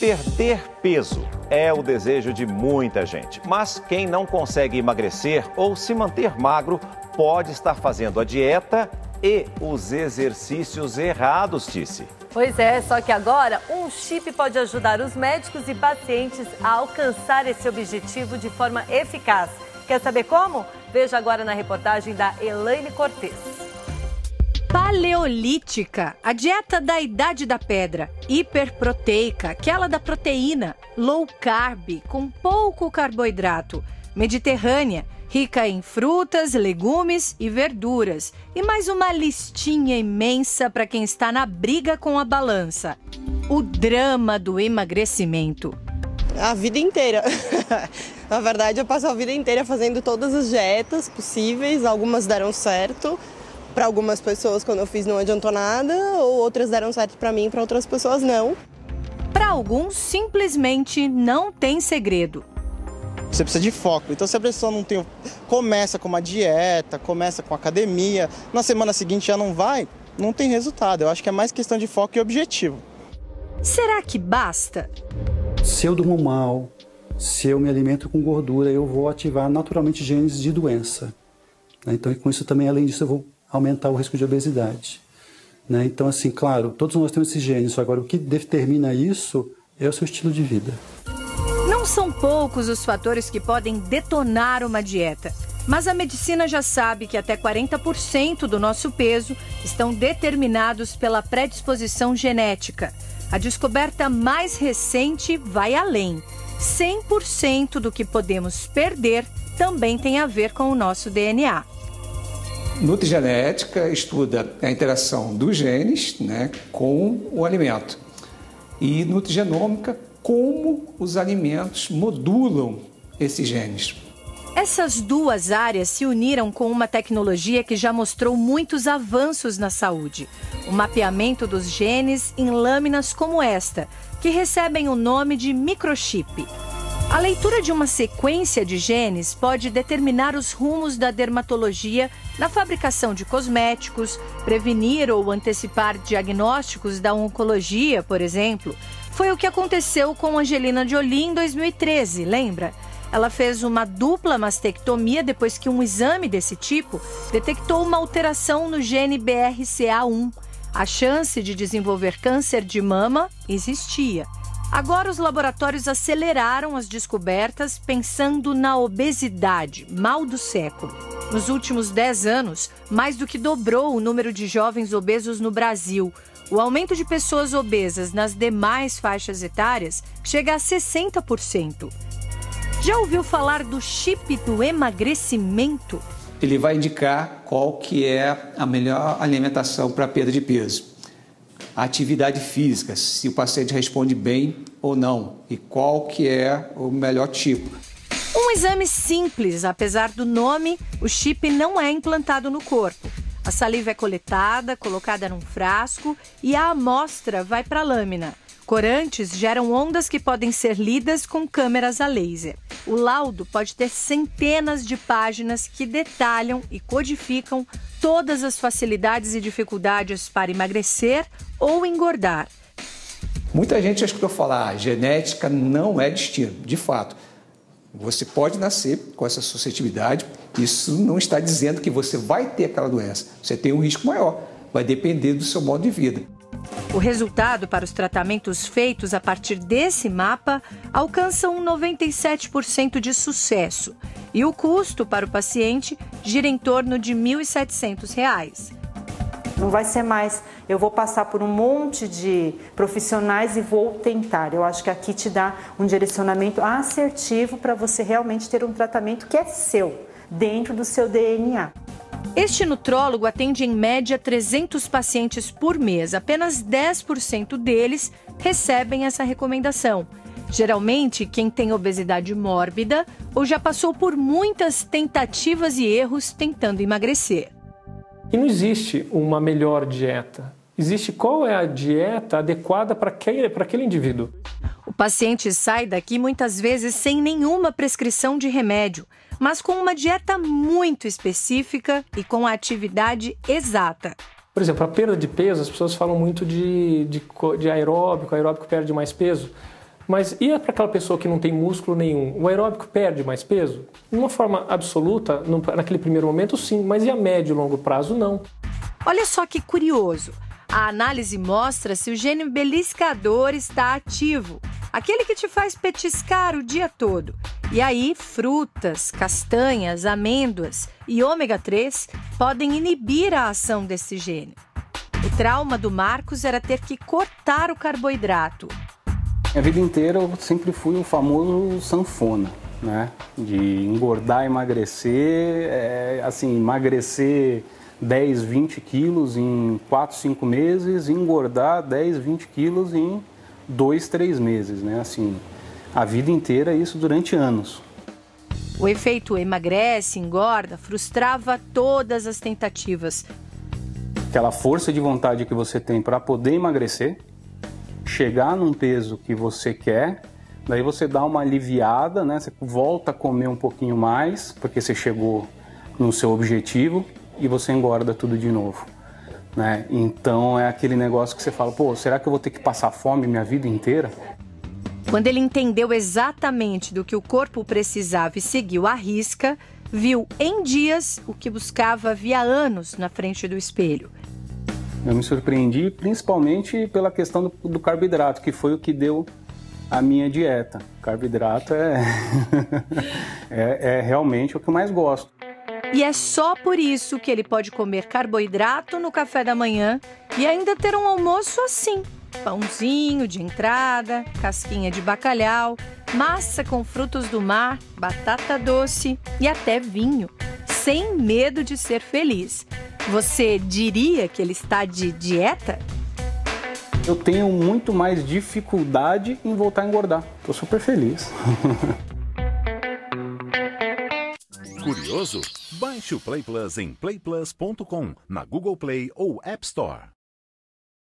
Perder peso é o desejo de muita gente, mas quem não consegue emagrecer ou se manter magro pode estar fazendo a dieta e os exercícios errados, Tice. Pois é, só que agora um chip pode ajudar os médicos e pacientes a alcançar esse objetivo de forma eficaz. Quer saber como? Veja agora na reportagem da Elaine Cortes. Paleolítica, a dieta da idade da pedra, hiperproteica, aquela da proteína, low carb, com pouco carboidrato, mediterrânea, rica em frutas, legumes e verduras, e mais uma listinha imensa para quem está na briga com a balança. O drama do emagrecimento. A vida inteira. na verdade, eu passo a vida inteira fazendo todas as dietas possíveis, algumas deram certo para algumas pessoas, quando eu fiz, não adiantou nada, ou outras deram certo para mim, para outras pessoas não. Para alguns, simplesmente não tem segredo. Você precisa de foco. Então, se a pessoa não tem. Começa com uma dieta, começa com academia, na semana seguinte já não vai, não tem resultado. Eu acho que é mais questão de foco e objetivo. Será que basta? Se eu durmo mal, se eu me alimento com gordura, eu vou ativar naturalmente genes de doença. Então, com isso também, além disso, eu vou aumentar o risco de obesidade. Né? Então, assim, claro, todos nós temos esses genes, agora o que determina isso é o seu estilo de vida. Não são poucos os fatores que podem detonar uma dieta, mas a medicina já sabe que até 40% do nosso peso estão determinados pela predisposição genética. A descoberta mais recente vai além. 100% do que podemos perder também tem a ver com o nosso DNA. Nutrigenética estuda a interação dos genes né, com o alimento. E nutrigenômica, como os alimentos modulam esses genes. Essas duas áreas se uniram com uma tecnologia que já mostrou muitos avanços na saúde: o mapeamento dos genes em lâminas como esta, que recebem o nome de microchip. A leitura de uma sequência de genes pode determinar os rumos da dermatologia na fabricação de cosméticos, prevenir ou antecipar diagnósticos da oncologia, por exemplo. Foi o que aconteceu com Angelina Jolie em 2013, lembra? Ela fez uma dupla mastectomia depois que um exame desse tipo detectou uma alteração no gene BRCA1. A chance de desenvolver câncer de mama existia. Agora, os laboratórios aceleraram as descobertas pensando na obesidade, mal do século. Nos últimos 10 anos, mais do que dobrou o número de jovens obesos no Brasil. O aumento de pessoas obesas nas demais faixas etárias chega a 60%. Já ouviu falar do chip do emagrecimento? Ele vai indicar qual que é a melhor alimentação para perda de peso a atividade física, se o paciente responde bem ou não e qual que é o melhor tipo. Um exame simples, apesar do nome, o chip não é implantado no corpo. A saliva é coletada, colocada num frasco e a amostra vai para a lâmina. Corantes geram ondas que podem ser lidas com câmeras a laser. O laudo pode ter centenas de páginas que detalham e codificam todas as facilidades e dificuldades para emagrecer ou engordar. Muita gente já escutou falar, ah, genética não é destino. De fato, você pode nascer com essa suscetibilidade, isso não está dizendo que você vai ter aquela doença. Você tem um risco maior, vai depender do seu modo de vida. O resultado para os tratamentos feitos a partir desse mapa alcança um 97% de sucesso e o custo para o paciente gira em torno de R$ 1.700. Não vai ser mais, eu vou passar por um monte de profissionais e vou tentar. Eu acho que aqui te dá um direcionamento assertivo para você realmente ter um tratamento que é seu, dentro do seu DNA. Este nutrólogo atende em média 300 pacientes por mês. Apenas 10% deles recebem essa recomendação. Geralmente, quem tem obesidade mórbida ou já passou por muitas tentativas e erros tentando emagrecer. E não existe uma melhor dieta. Existe qual é a dieta adequada para aquele, para aquele indivíduo. O paciente sai daqui muitas vezes sem nenhuma prescrição de remédio mas com uma dieta muito específica e com a atividade exata. Por exemplo, a perda de peso, as pessoas falam muito de, de, de aeróbico, aeróbico perde mais peso. Mas e é para aquela pessoa que não tem músculo nenhum? O aeróbico perde mais peso? De uma forma absoluta, naquele primeiro momento, sim, mas e a médio e longo prazo, não. Olha só que curioso. A análise mostra se o gene beliscador está ativo, aquele que te faz petiscar o dia todo. E aí, frutas, castanhas, amêndoas e ômega 3 podem inibir a ação desse gene. O trauma do Marcos era ter que cortar o carboidrato. A vida inteira eu sempre fui o famoso sanfona, né? De engordar, emagrecer, é, assim, emagrecer 10, 20 quilos em 4, 5 meses engordar 10, 20 quilos em 2, 3 meses, né? Assim, a vida inteira isso durante anos. O efeito emagrece, engorda, frustrava todas as tentativas. Aquela força de vontade que você tem para poder emagrecer, chegar num peso que você quer, daí você dá uma aliviada, né? Você volta a comer um pouquinho mais, porque você chegou no seu objetivo e você engorda tudo de novo. Né? Então é aquele negócio que você fala, pô, será que eu vou ter que passar fome minha vida inteira? Quando ele entendeu exatamente do que o corpo precisava e seguiu à risca, viu em dias o que buscava havia anos na frente do espelho. Eu me surpreendi principalmente pela questão do, do carboidrato, que foi o que deu a minha dieta. Carboidrato é, é, é realmente o que eu mais gosto. E é só por isso que ele pode comer carboidrato no café da manhã e ainda ter um almoço assim: pãozinho de entrada, casquinha de bacalhau, massa com frutos do mar, batata doce e até vinho, sem medo de ser feliz. Você diria que ele está de dieta? Eu tenho muito mais dificuldade em voltar a engordar. Estou super feliz. Curioso? Baixe o Play Plus em playplus.com, na Google Play ou App Store.